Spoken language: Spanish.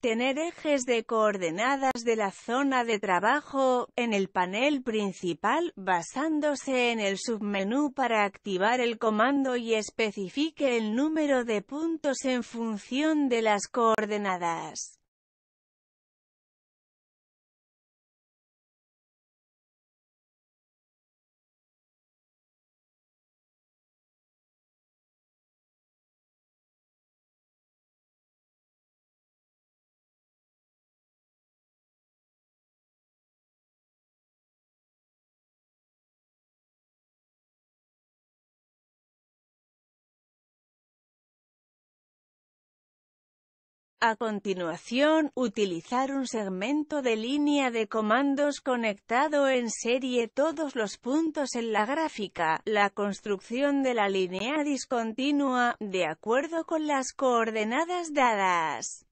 Tener ejes de coordenadas de la zona de trabajo, en el panel principal, basándose en el submenú para activar el comando y especifique el número de puntos en función de las coordenadas. A continuación, utilizar un segmento de línea de comandos conectado en serie todos los puntos en la gráfica, la construcción de la línea discontinua, de acuerdo con las coordenadas dadas.